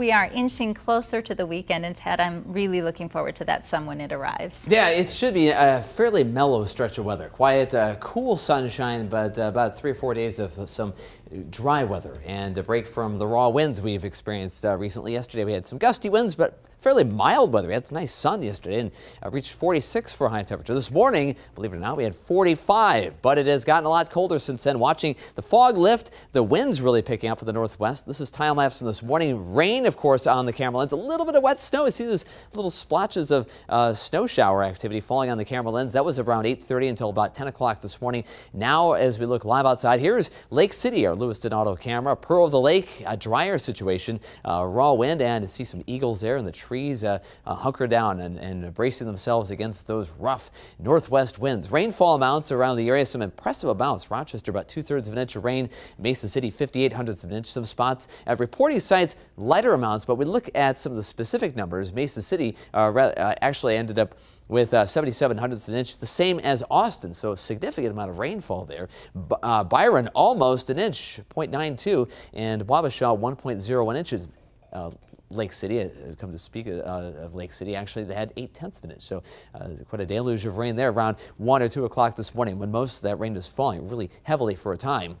we are inching closer to the weekend, and Ted, I'm really looking forward to that sun when it arrives. Yeah, it should be a fairly mellow stretch of weather. Quiet, uh, cool sunshine, but uh, about three or four days of some dry weather and a break from the raw winds we've experienced uh, recently. Yesterday we had some gusty winds, but fairly mild weather. We had nice sun yesterday and uh, reached 46 for high temperature. This morning, believe it or not, we had 45, but it has gotten a lot colder since then. Watching the fog lift, the winds really picking up for the northwest. This is time lapse from this morning. Rain, of course, on the camera lens. A little bit of wet snow. You see these little splotches of uh, snow shower activity falling on the camera lens. That was around 8.30 until about 10 o'clock this morning. Now, as we look live outside, here's Lake City, our Lewiston Auto camera. Pearl of the Lake, a drier situation, uh, raw wind, and see some eagles there in the trees uh, uh, hunker down and, and bracing themselves against those rough northwest winds. Rainfall amounts around the area, some impressive amounts. Rochester, about two thirds of an inch of rain. Mason City, 58 hundredths of an inch. Some spots at reporting sites, lighter amounts, but we look at some of the specific numbers. Mason City uh, uh actually ended up with uh, 77 hundredths of an inch, the same as Austin, so a significant amount of rainfall there. B uh, Byron almost an inch, 0.92, and Wabasha 1.01 inches. Uh, Lake City, uh, come to speak uh, of Lake City, actually they had 8 tenths of an inch, so uh, quite a deluge of rain there around 1 or 2 o'clock this morning when most of that rain was falling really heavily for a time.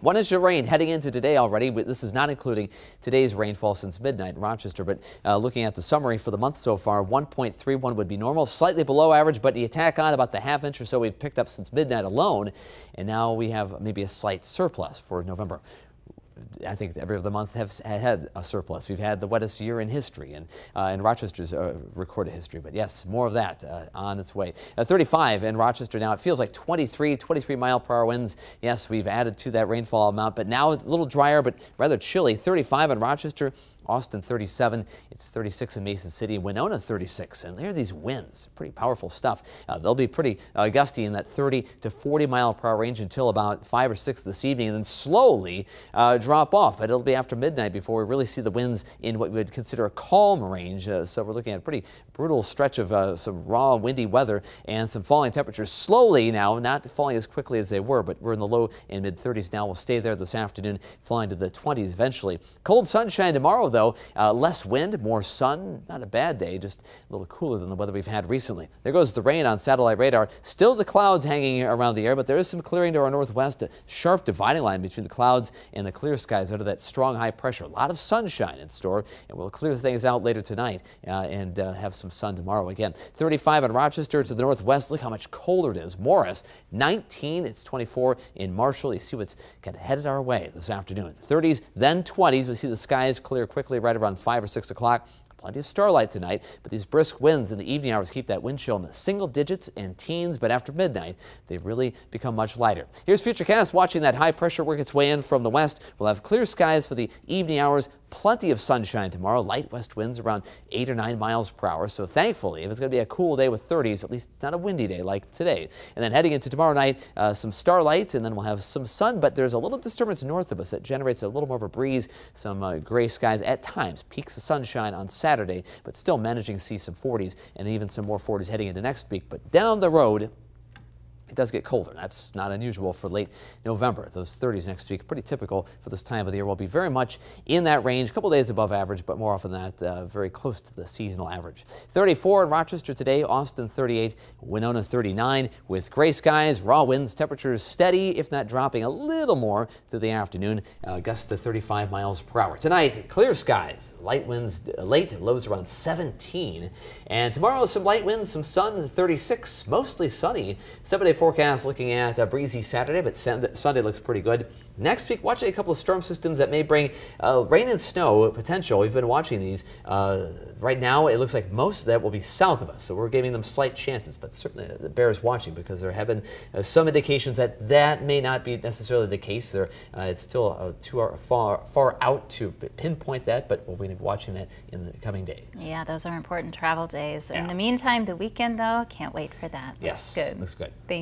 One inch of rain heading into today already, this is not including today's rainfall since midnight in Rochester. But uh, looking at the summary for the month so far, 1.31 would be normal, slightly below average, but you tack on about the half inch or so we've picked up since midnight alone. And now we have maybe a slight surplus for November. I think every other month have had a surplus. We've had the wettest year in history and uh, in Rochester's uh, recorded history. But yes, more of that uh, on its way. 35 in Rochester now. It feels like 23, 23 mile per hour winds. Yes, we've added to that rainfall amount, but now a little drier, but rather chilly. 35 in Rochester. Austin 37, it's 36 in Mason City, Winona 36, and there are these winds, pretty powerful stuff. Uh, they'll be pretty uh, gusty in that 30 to 40 mile per hour range until about 5 or 6 this evening, and then slowly uh, drop off. But it'll be after midnight before we really see the winds in what we would consider a calm range. Uh, so we're looking at a pretty brutal stretch of uh, some raw, windy weather and some falling temperatures slowly now, not falling as quickly as they were, but we're in the low and mid 30s now. We'll stay there this afternoon, falling to the 20s eventually. Cold sunshine tomorrow, though though. Uh, less wind, more sun. Not a bad day, just a little cooler than the weather we've had recently. There goes the rain on satellite radar. Still the clouds hanging around the air, but there is some clearing to our northwest. A sharp dividing line between the clouds and the clear skies under that strong high pressure. A lot of sunshine in store, and we'll clear things out later tonight uh, and uh, have some sun tomorrow again. 35 in Rochester to the northwest. Look how much colder it is. Morris, 19. It's 24 in Marshall. You see what's kind of headed our way this afternoon. 30s, then 20s. We see the skies clear quickly quickly right around 5 or 6 o'clock. Plenty of starlight tonight, but these brisk winds in the evening hours keep that wind chill in the single digits and teens, but after midnight, they really become much lighter. Here's Futurecast watching that high pressure work its way in from the west. We'll have clear skies for the evening hours, plenty of sunshine tomorrow, light west winds around 8 or 9 miles per hour. So thankfully, if it's going to be a cool day with 30s, at least it's not a windy day like today. And then heading into tomorrow night, uh, some starlight, and then we'll have some sun, but there's a little disturbance north of us that generates a little more of a breeze, some uh, gray skies at times, peeks of sunshine on Saturday. Saturday, but still managing to see some 40s and even some more 40s heading into next week. But down the road, it does get colder. That's not unusual for late November. Those 30s next week, pretty typical for this time of the year. We'll be very much in that range, a couple days above average, but more often than that, uh, very close to the seasonal average. 34 in Rochester today, Austin 38, Winona 39, with gray skies, raw winds, temperatures steady, if not dropping a little more through the afternoon, uh, gusts to 35 miles per hour. Tonight, clear skies, light winds late, lows around 17. And tomorrow, some light winds, some sun, 36, mostly sunny. 70 forecast looking at a breezy Saturday, but Sunday looks pretty good. Next week, watching a couple of storm systems that may bring uh, rain and snow potential. We've been watching these. Uh, right now, it looks like most of that will be south of us, so we're giving them slight chances, but certainly the bears watching because there have been uh, some indications that that may not be necessarily the case. There, uh, it's still uh, too far, far out to pinpoint that, but we'll be watching that in the coming days. Yeah, those are important travel days. Yeah. In the meantime, the weekend, though, can't wait for that. Yes, good. looks good. Thank